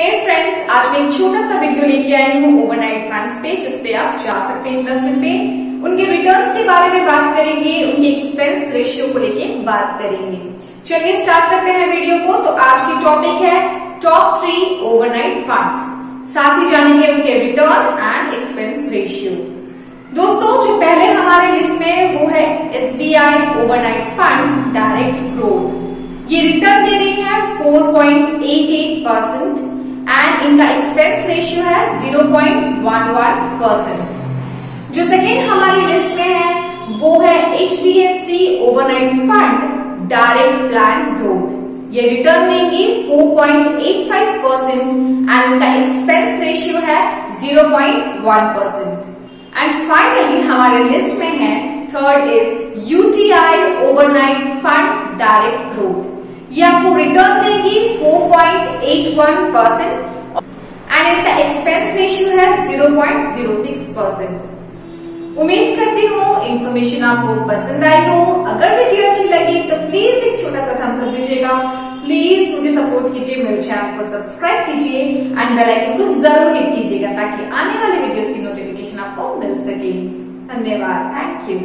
हे friends आज मैं एक छोटा सा वीडियो लेके आई हूँ ओवरनाइट फंड्स पे जिसपे आप जा सकते हैं इन्वेस्टमेंट पे। उनके रिटर्न्स के बारे में बात करेंगे, उनके एक्सपेंस रेशियो को लेके बात करेंगे। चलिए स्टार्ट करते हैं वीडियो को। तो आज की टॉपिक है टॉप थ्री ओवरनाइट फंड्स साथ ही जानेंगे उनके रिटर्न एंड एक्सपेंस रेशियो दोस्तों, जो पहले हमारे लिस्ट में वो है I overnight fund direct growth ये रिटर्न दे रही है 4.88 परसेंट इनका एक्सपेंस रेशियो है 0.11 परसेंट जो सेकेंड हमारी लिस्ट में है, वो है H D F C overnight fund direct plan growth ये रिटर्न देंगी 4.85 परसेंट एंड इनका एक्सपेंस रेशियो है 0.1 परसेंट एंड फाइनली हमारे लिस्ट में है third is UTI overnight fund direct growth ये आपको रिटर्न देगी 4.81 परसेंट एंड इनका एक्सपेंस रेशियो है 0.06 परसेंट उम्मीद करती हूँ इन्फॉर्मेशन आपको पसंद आई हो। अगर वीडियो अच्छी लगी तो प्लीज़ एक छोटा सा थम्स अप दीजिएगा। प्लीज़ मुझे सपोर्ट कीजिए, मेरे चैनल को सब्सक्राइब कीजिए एंड बेल आइकन को ज़रूर हिट कीजिएगा, ताकि आने वाले वीडियोस की नोटिफिकेशन आपको मिल सके। धन्यवाद। Thank you